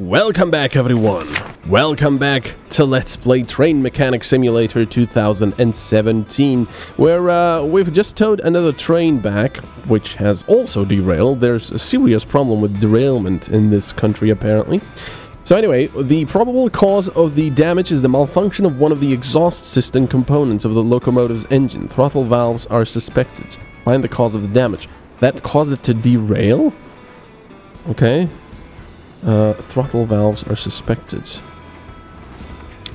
Welcome back everyone. Welcome back to Let's Play Train Mechanic Simulator 2017 where uh, we've just towed another train back which has also derailed. There's a serious problem with derailment in this country apparently. So anyway, the probable cause of the damage is the malfunction of one of the exhaust system components of the locomotive's engine. Throttle valves are suspected. Find the cause of the damage. That caused it to derail? Okay. Uh, throttle valves are suspected.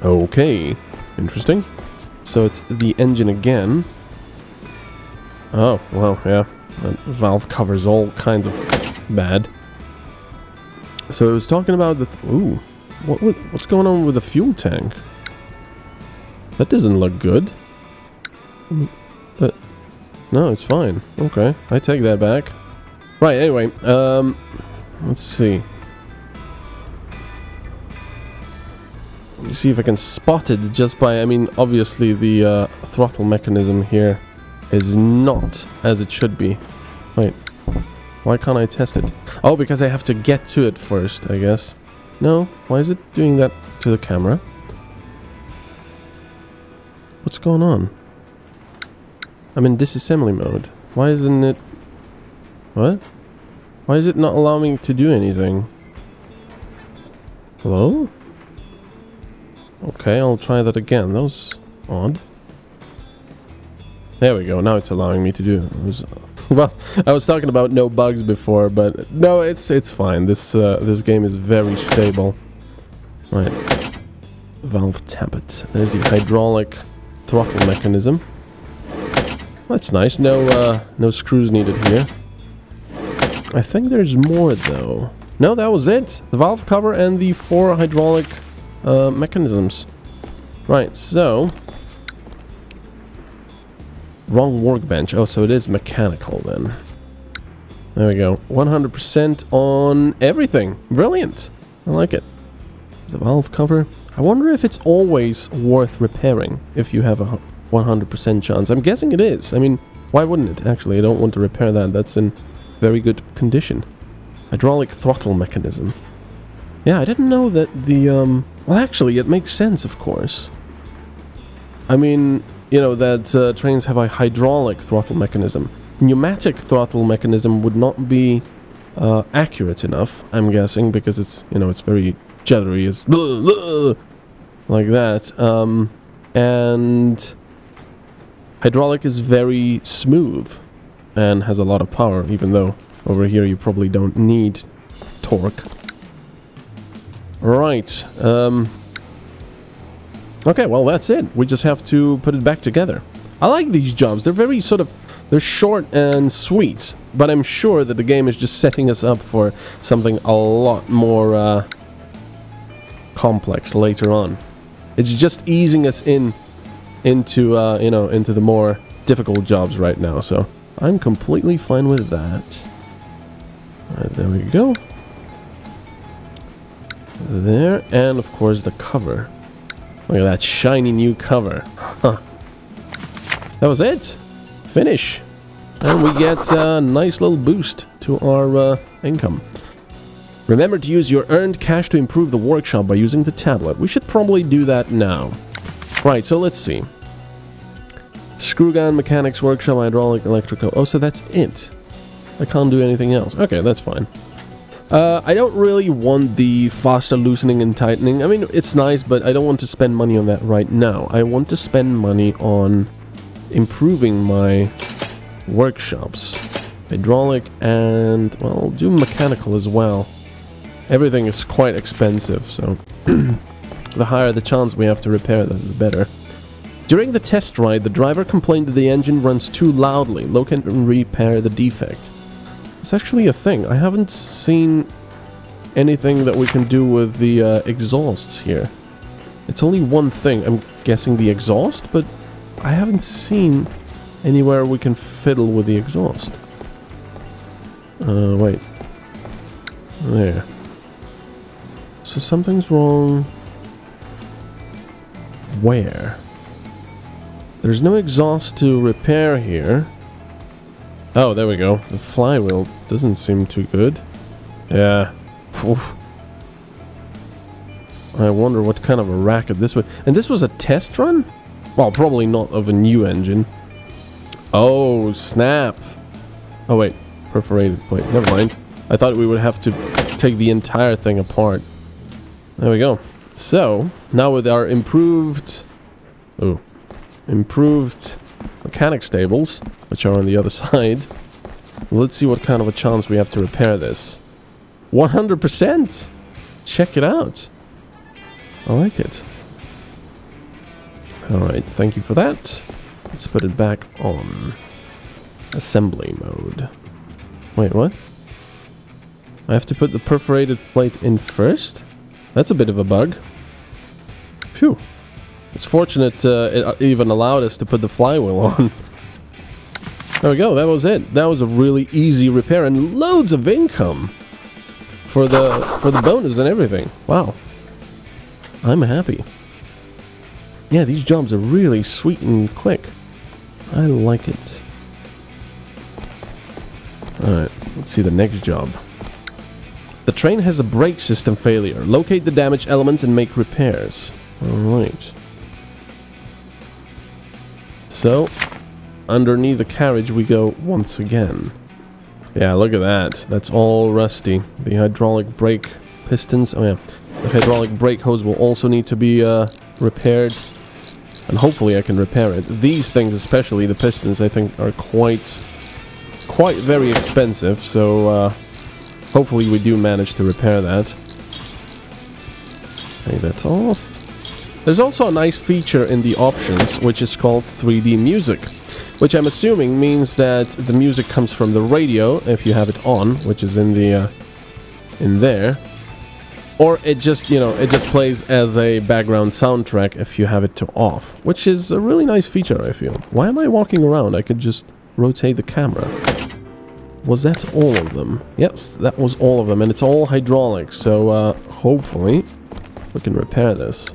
Okay. Interesting. So it's the engine again. Oh, well, yeah. That valve covers all kinds of bad. So it was talking about the... ooh. What, what, what's going on with the fuel tank? That doesn't look good. But... No, it's fine. Okay. I take that back. Right, anyway. Um... Let's see. See if I can spot it just by... I mean, obviously the uh, throttle mechanism here is not as it should be. Wait. Why can't I test it? Oh, because I have to get to it first, I guess. No? Why is it doing that to the camera? What's going on? I'm in disassembly mode. Why isn't it... What? Why is it not allowing me to do anything? Hello? Okay, I'll try that again. That was odd. There we go. Now it's allowing me to do it. was, well, I was talking about no bugs before, but no, it's it's fine. This uh, this game is very stable. Right. Valve tappet. There's the hydraulic throttle mechanism. That's nice. No uh, no screws needed here. I think there's more though. No, that was it. The valve cover and the four hydraulic uh, mechanisms. Right, so... Wrong workbench. Oh, so it is mechanical then. There we go. 100% on everything. Brilliant. I like it. The valve cover. I wonder if it's always worth repairing if you have a 100% chance. I'm guessing it is. I mean, why wouldn't it? Actually, I don't want to repair that. That's in very good condition. Hydraulic throttle mechanism. Yeah, I didn't know that the, um... Well, actually, it makes sense, of course. I mean, you know, that uh, trains have a hydraulic throttle mechanism. Pneumatic throttle mechanism would not be uh, accurate enough, I'm guessing, because it's, you know, it's very jittery, it's like that. Um, and hydraulic is very smooth and has a lot of power, even though over here you probably don't need torque. Right. Um, okay, well, that's it. We just have to put it back together. I like these jobs. They're very sort of... They're short and sweet. But I'm sure that the game is just setting us up for something a lot more uh, complex later on. It's just easing us in into, uh, you know, into the more difficult jobs right now. So I'm completely fine with that. Alright, there we go there and of course the cover. Look at that shiny new cover. Huh. that was it. Finish. And we get a nice little boost to our uh, income. Remember to use your earned cash to improve the workshop by using the tablet. We should probably do that now. Right so let's see. Screw gun mechanics workshop hydraulic electrical. Oh so that's it. I can't do anything else. Okay that's fine uh, I don't really want the faster loosening and tightening. I mean, it's nice, but I don't want to spend money on that right now. I want to spend money on improving my workshops. Hydraulic and, well, do mechanical as well. Everything is quite expensive, so the higher the chance we have to repair them, the better. During the test ride, the driver complained that the engine runs too loudly. Locate and repair the defect. It's actually a thing. I haven't seen anything that we can do with the uh, exhausts here. It's only one thing. I'm guessing the exhaust, but I haven't seen anywhere we can fiddle with the exhaust. Uh, wait. There. So something's wrong. Where? There's no exhaust to repair here. Oh, there we go. The flywheel doesn't seem too good. Yeah. Oof. I wonder what kind of a racket this would... And this was a test run? Well, probably not of a new engine. Oh, snap. Oh, wait. Perforated plate. Never mind. I thought we would have to take the entire thing apart. There we go. So, now with our improved... Oh. Improved mechanic stables, which are on the other side. Let's see what kind of a chance we have to repair this. 100%! Check it out. I like it. Alright, thank you for that. Let's put it back on. Assembly mode. Wait, what? I have to put the perforated plate in first? That's a bit of a bug. Phew. It's fortunate uh, it even allowed us to put the flywheel on. there we go, that was it. That was a really easy repair and loads of income for the for the bonus and everything. Wow. I'm happy. Yeah, these jobs are really sweet and quick. I like it. Alright, let's see the next job. The train has a brake system failure. Locate the damaged elements and make repairs. Alright. So, underneath the carriage we go once again. Yeah, look at that. That's all rusty. The hydraulic brake pistons. Oh yeah. The hydraulic brake hose will also need to be uh, repaired. And hopefully I can repair it. These things, especially the pistons, I think are quite, quite very expensive. So uh, hopefully we do manage to repair that. Take that off. There's also a nice feature in the options, which is called 3D music which I'm assuming means that the music comes from the radio if you have it on, which is in the uh, in there, or it just you know it just plays as a background soundtrack if you have it to off, which is a really nice feature I feel. Why am I walking around? I could just rotate the camera. Was that all of them? Yes, that was all of them, and it's all hydraulic, so uh, hopefully we can repair this.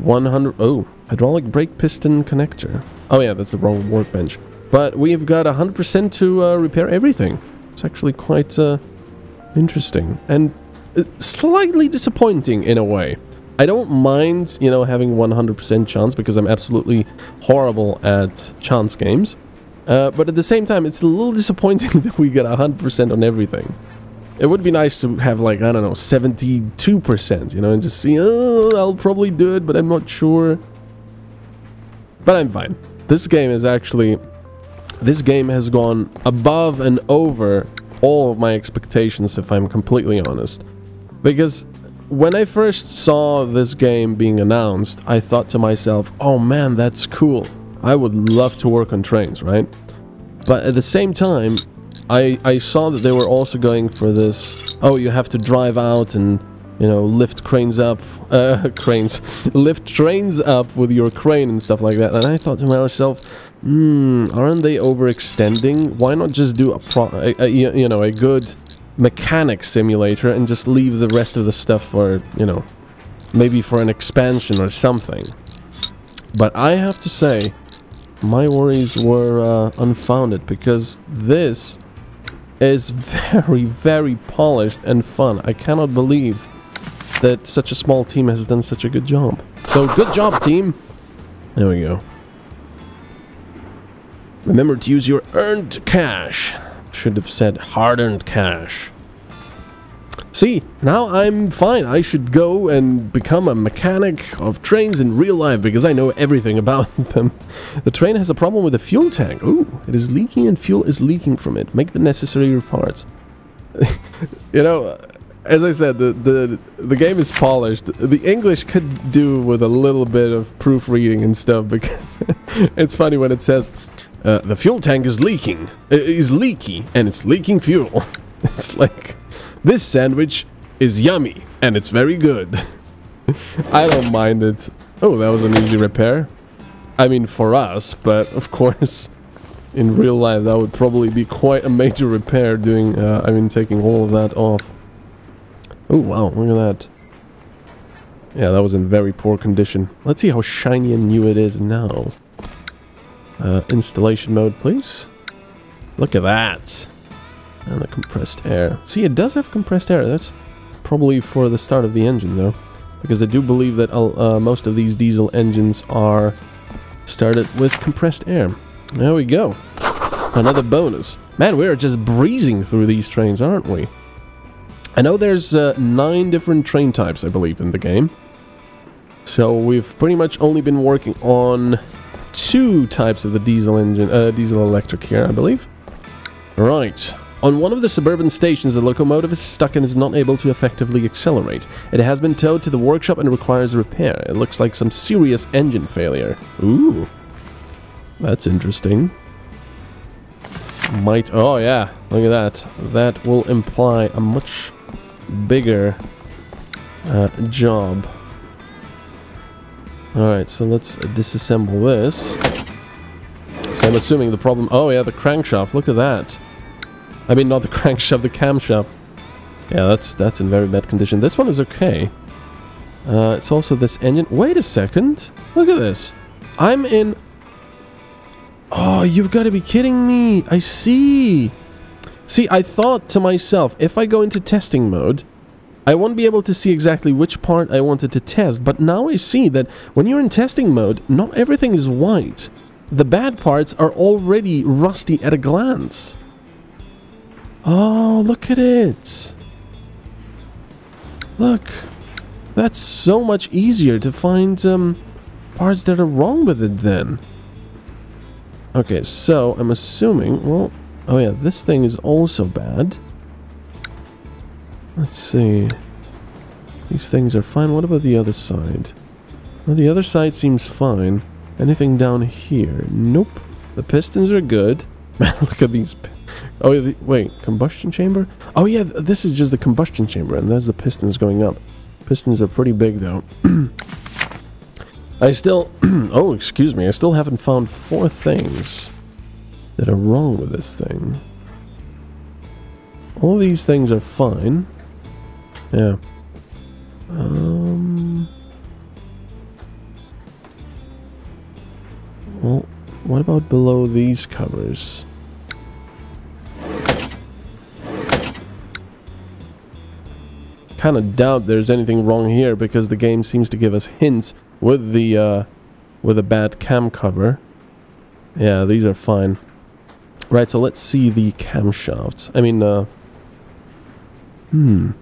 100... Oh, hydraulic brake piston connector. Oh yeah, that's the wrong workbench. But we've got 100% to uh, repair everything. It's actually quite uh, interesting. And uh, slightly disappointing in a way. I don't mind, you know, having 100% chance because I'm absolutely horrible at chance games. Uh, but at the same time, it's a little disappointing that we got 100% on everything. It would be nice to have like, I don't know, 72%, you know, and just see, oh, I'll probably do it, but I'm not sure. But I'm fine. This game is actually this game has gone above and over all of my expectations if I'm completely honest. Because when I first saw this game being announced I thought to myself oh man that's cool. I would love to work on trains right? But at the same time I, I saw that they were also going for this oh you have to drive out and you know, lift cranes up, uh, cranes, lift trains up with your crane and stuff like that. And I thought to myself, hmm, aren't they overextending? Why not just do a, pro a, a, you know, a good mechanic simulator and just leave the rest of the stuff for, you know, maybe for an expansion or something. But I have to say, my worries were uh, unfounded because this is very, very polished and fun. I cannot believe that such a small team has done such a good job. So good job, team. There we go. Remember to use your earned cash. Should have said hard-earned cash. See, now I'm fine. I should go and become a mechanic of trains in real life because I know everything about them. The train has a problem with the fuel tank. Ooh, it is leaking and fuel is leaking from it. Make the necessary repairs. you know, as I said, the, the the game is polished. The English could do with a little bit of proofreading and stuff because it's funny when it says uh, the fuel tank is leaking, is leaky, and it's leaking fuel. it's like this sandwich is yummy and it's very good. I don't mind it. Oh, that was an easy repair. I mean, for us, but of course, in real life, that would probably be quite a major repair. Doing, uh, I mean, taking all of that off. Oh, wow, look at that. Yeah, that was in very poor condition. Let's see how shiny and new it is now. Uh, installation mode, please. Look at that. And the compressed air. See, it does have compressed air. That's probably for the start of the engine, though. because I do believe that uh, most of these diesel engines are started with compressed air. There we go. Another bonus. Man, we are just breezing through these trains, aren't we? I know there's uh, nine different train types, I believe, in the game. So we've pretty much only been working on two types of the diesel engine, uh, diesel electric here, I believe. Right. On one of the suburban stations, the locomotive is stuck and is not able to effectively accelerate. It has been towed to the workshop and requires repair. It looks like some serious engine failure. Ooh. That's interesting. Might... Oh, yeah. Look at that. That will imply a much bigger uh, job. Alright, so let's disassemble this. So I'm assuming the problem... Oh yeah, the crankshaft, look at that. I mean, not the crankshaft, the camshaft. Yeah, that's that's in very bad condition. This one is okay. Uh, it's also this engine... Wait a second. Look at this. I'm in... Oh, you've got to be kidding me. I see. See, I thought to myself, if I go into testing mode, I won't be able to see exactly which part I wanted to test, but now I see that when you're in testing mode, not everything is white. The bad parts are already rusty at a glance. Oh, look at it. Look. That's so much easier to find um, parts that are wrong with it then. Okay, so I'm assuming, well, Oh yeah, this thing is also bad. Let's see. These things are fine. What about the other side? Well, the other side seems fine. Anything down here? Nope. The pistons are good. Man, look at these. Oh, the, wait. Combustion chamber? Oh, yeah. This is just the combustion chamber, and there's the pistons going up. Pistons are pretty big, though. I still... oh, excuse me. I still haven't found four things that are wrong with this thing. All these things are fine. Yeah. Um... Well, what about below these covers? Kind of doubt there's anything wrong here because the game seems to give us hints with the uh, with a bad cam cover. Yeah, these are fine. Right, so let's see the camshafts. I mean, uh... Hmm.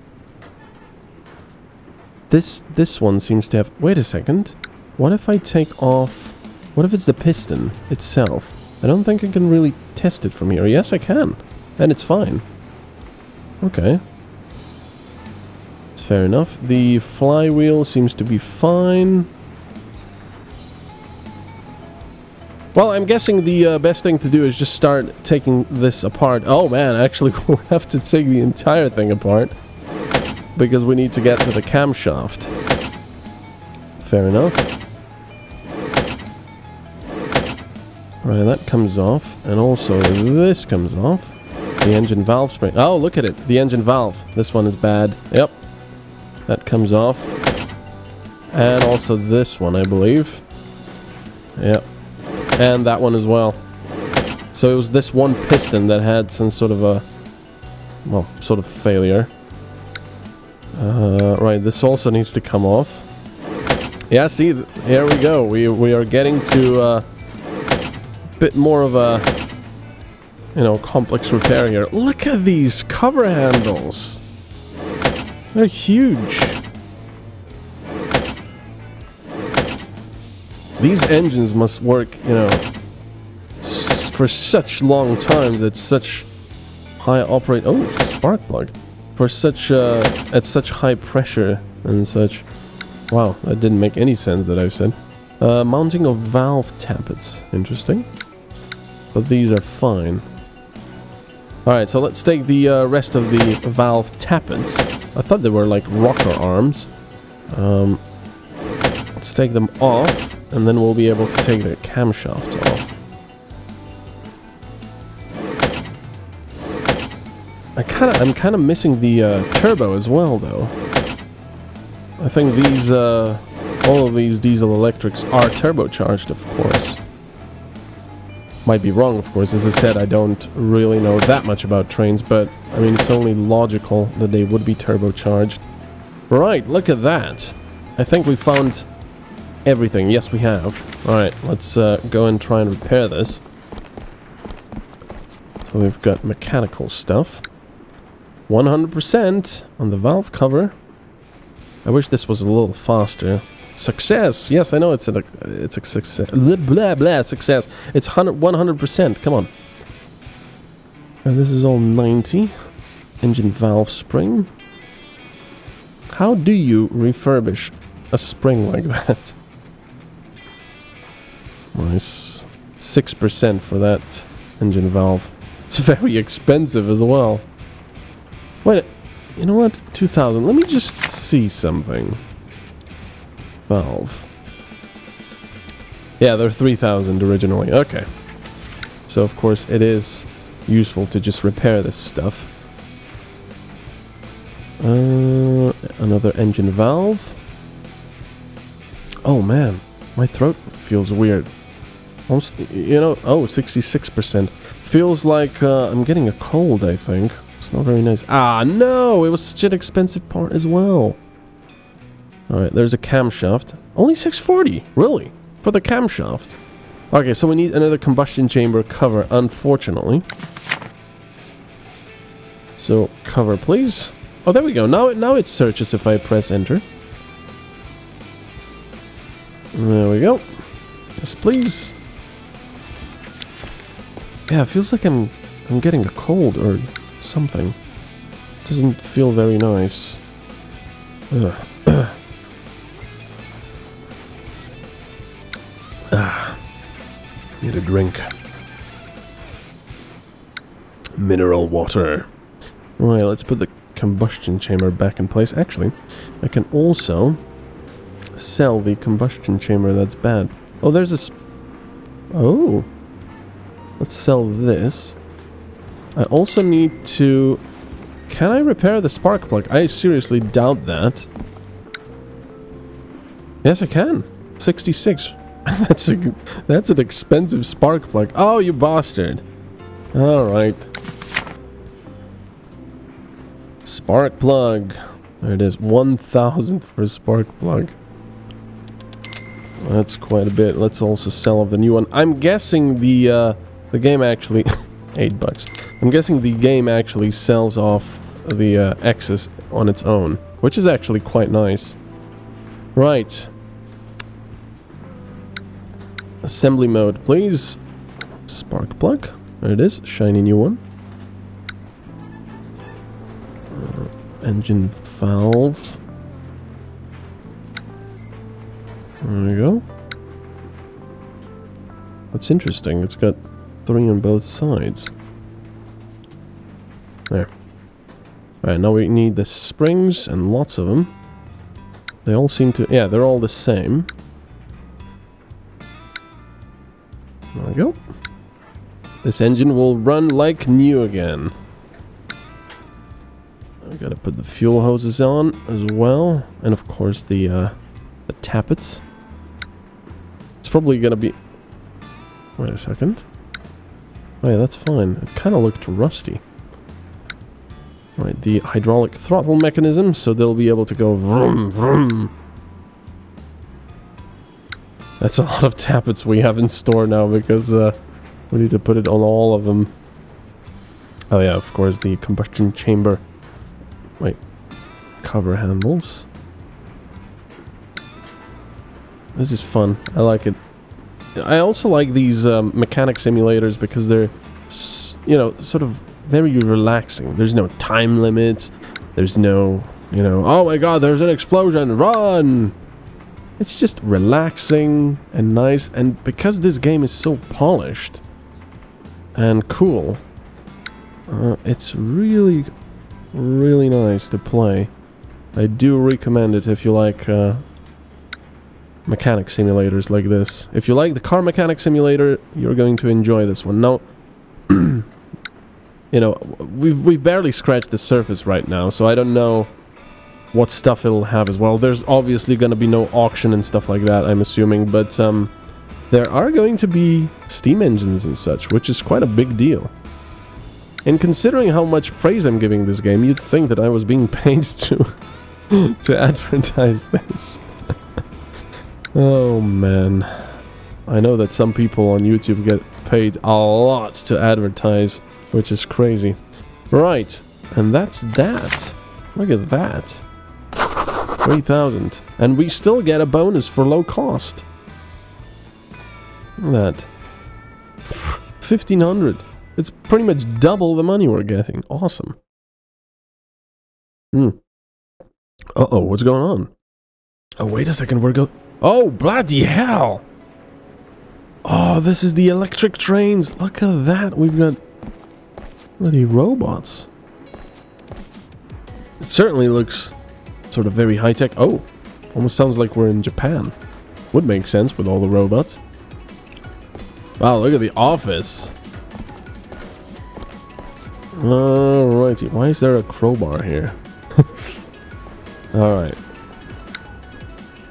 This, this one seems to have... Wait a second. What if I take off... What if it's the piston itself? I don't think I can really test it from here. Yes, I can. And it's fine. Okay. Fair enough. The flywheel seems to be fine. Well, I'm guessing the uh, best thing to do is just start taking this apart. Oh man, actually we'll have to take the entire thing apart. Because we need to get to the camshaft. Fair enough. Right, that comes off. And also this comes off. The engine valve spring. Oh, look at it. The engine valve. This one is bad. Yep. That comes off. And also this one, I believe. Yep and that one as well. So it was this one piston that had some sort of a, well, sort of failure. Uh, right, this also needs to come off. Yeah, see, here we go. We, we are getting to uh, a bit more of a, you know, complex repair here. Look at these cover handles. They're huge. These engines must work, you know, for such long times at such high operate. Oh, spark plug. For such uh, at such high pressure and such. Wow, that didn't make any sense that I've said. Uh, mounting of valve tappets. Interesting. But these are fine. Alright, so let's take the uh, rest of the valve tappets. I thought they were like rocker arms. Um, let's take them off and then we'll be able to take the camshaft off. I kind of, I'm kind of missing the uh, turbo as well, though. I think these, uh, all of these diesel electrics are turbocharged, of course. Might be wrong, of course. As I said, I don't really know that much about trains, but I mean, it's only logical that they would be turbocharged. Right, look at that. I think we found everything. Yes, we have. Alright, let's uh, go and try and repair this. So we've got mechanical stuff. 100% on the valve cover. I wish this was a little faster. Success! Yes, I know it's a, it's a success. Blah, blah, blah, success. It's 100%. Come on. And this is all 90. Engine valve spring. How do you refurbish a spring like that? Nice. 6% for that engine valve. It's very expensive as well. Wait, you know what? 2000. Let me just see something. Valve. Yeah, they're 3000 originally. Okay. So, of course, it is useful to just repair this stuff. Uh, another engine valve. Oh, man. My throat feels weird. Almost, you know, oh, 66%. Feels like uh, I'm getting a cold, I think. It's not very nice. Ah, no! It was such an expensive part as well. Alright, there's a camshaft. Only 640, really? For the camshaft. Okay, so we need another combustion chamber cover, unfortunately. So, cover, please. Oh, there we go. Now, it now it searches if I press enter. There we go. Yes, please. Yeah, it feels like I'm I'm getting a cold or something. Doesn't feel very nice. Ugh. Ah. Need a drink. Mineral water. Right, let's put the combustion chamber back in place. Actually, I can also sell the combustion chamber that's bad. Oh, there's a... oh. Let's sell this. I also need to... Can I repair the spark plug? I seriously doubt that. Yes, I can. 66. that's a, that's an expensive spark plug. Oh, you bastard. Alright. Spark plug. There it is. 1,000 for a spark plug. That's quite a bit. Let's also sell off the new one. I'm guessing the... Uh, the game actually... 8 bucks. I'm guessing the game actually sells off the uh, Exus on its own. Which is actually quite nice. Right. Assembly mode, please. Spark plug. There it is. Shiny new one. Uh, engine valve. There we go. That's interesting. It's got three on both sides. There. Alright, now we need the springs and lots of them. They all seem to... Yeah, they're all the same. Go. This engine will run like new again. I gotta put the fuel hoses on as well. And of course the, uh, the tappets. It's probably gonna be... Wait a second. Oh yeah, that's fine. It kind of looked rusty. Right, the hydraulic throttle mechanism, so they'll be able to go vroom vroom. That's a lot of tappets we have in store now because uh, we need to put it on all of them. Oh yeah, of course, the combustion chamber. Wait, cover handles. This is fun. I like it. I also like these um, mechanic simulators because they're, you know, sort of very relaxing. There's no time limits. There's no, you know, oh my god, there's an explosion, run! It's just relaxing and nice. And because this game is so polished and cool, uh, it's really, really nice to play. I do recommend it if you like uh, mechanic simulators like this. If you like the car mechanic simulator, you're going to enjoy this one. Now, you know, we've we've barely scratched the surface right now, so I don't know what stuff it'll have as well. There's obviously going to be no auction and stuff like that, I'm assuming, but um, there are going to be steam engines and such, which is quite a big deal. And considering how much praise I'm giving this game, you'd think that I was being paid to to advertise this. Oh man. I know that some people on YouTube get paid a lot to advertise, which is crazy. Right, and that's that. Look at that. 3,000. And we still get a bonus for low cost. That. 1,500. It's pretty much double the money we're getting. Awesome. Hmm. Uh-oh, what's going on? Oh, wait a second, we're go- Oh, bloody hell! Oh, this is the electric trains. Look at that. We've got bloody robots. It certainly looks sort of very high-tech. Oh, almost sounds like we're in Japan. Would make sense with all the robots. Wow, look at the office. Alrighty, why is there a crowbar here? Alright.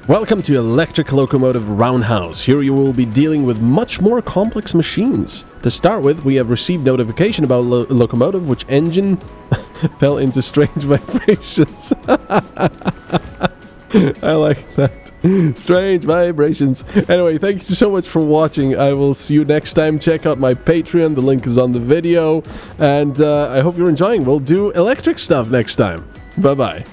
Welcome to Electric Locomotive Roundhouse. Here you will be dealing with much more complex machines. To start with, we have received notification about lo locomotive which engine fell into strange vibrations. I like that. Strange vibrations. Anyway, thank you so much for watching. I will see you next time. Check out my Patreon. The link is on the video. And uh, I hope you're enjoying. We'll do electric stuff next time. Bye-bye.